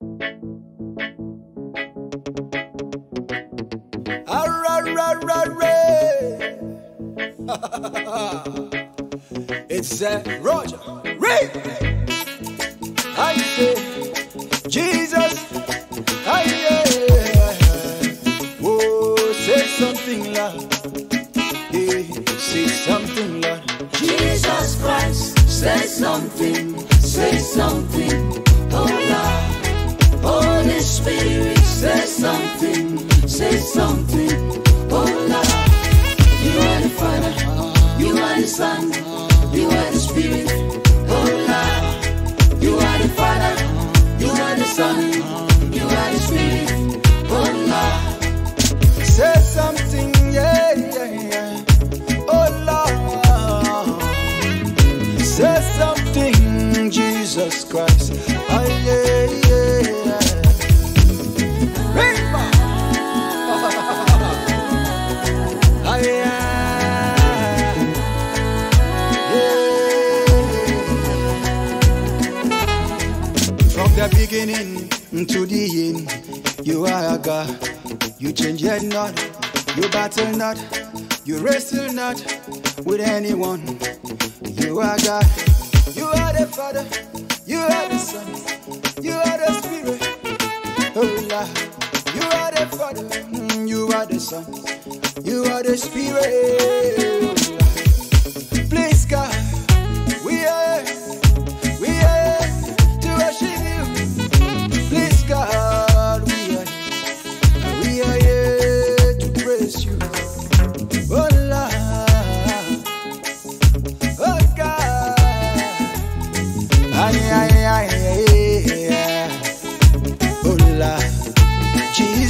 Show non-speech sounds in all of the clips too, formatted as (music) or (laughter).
(laughs) it's uh, Roger. Ray. I say, Jesus. I yeah. Oh, say something loud. Yeah, say something loud. Jesus Christ, say something, say something, Lord. Spirit, say something, say something, beginning to the end, you are a God. You change yet not, you battle not, you wrestle not with anyone. You are God, you are the Father, you are the Son, you are the Spirit. Oh Lord, you are the Father, mm, you are the Son, you are the Spirit.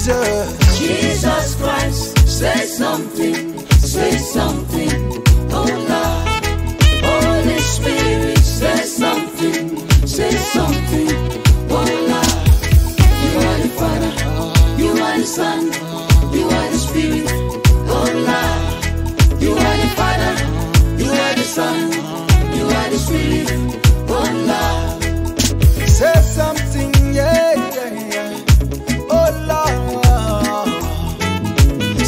Jesus. Jesus Christ, say something, say something, oh Lord. Holy Spirit, say something, say something, oh Lord. You are the Father, you are the Son, you are the Spirit, oh Lord. You are the Father, you are the Son, you are the Spirit, oh Lord.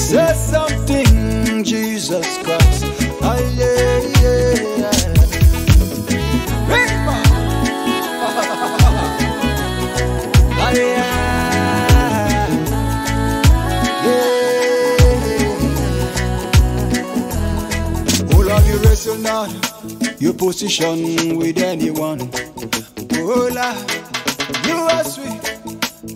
Say something, Jesus Christ. Ah, yeah, yeah, yeah. Ah, yeah. Yeah. Oh Lord, you wrestle not your position with anyone. Oh Lord, you are sweet,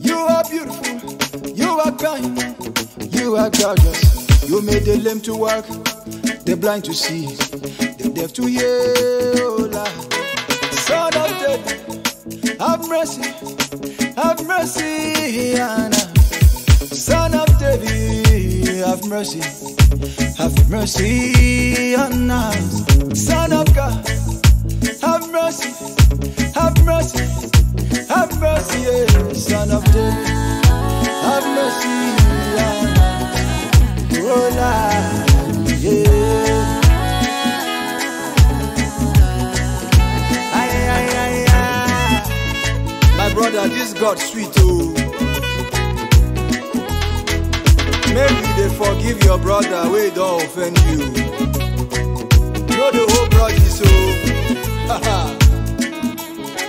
you are beautiful, you are kind, you are gorgeous. You made the lame to walk, the blind to see, the deaf to hear. Oh Son of David, have mercy, have mercy, Anna. Son of David, have mercy, have mercy on us. Son of God, have mercy, have mercy, have mercy, yeah. Son of David, have mercy on brother, this God sweet oh. Maybe they forgive your brother wey don offend you. No the whole brother oh. so.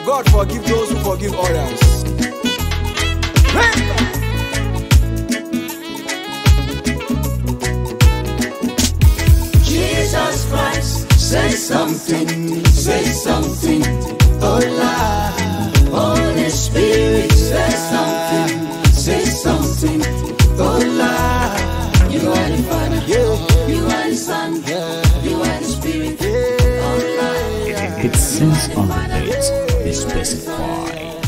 (laughs) God forgive those who forgive others. Jesus Christ, say something, say something, oh Lord. Holy Spirit, say the Father, you are the Son, you are the Spirit, oh Lord. It sings on the beat, is specified.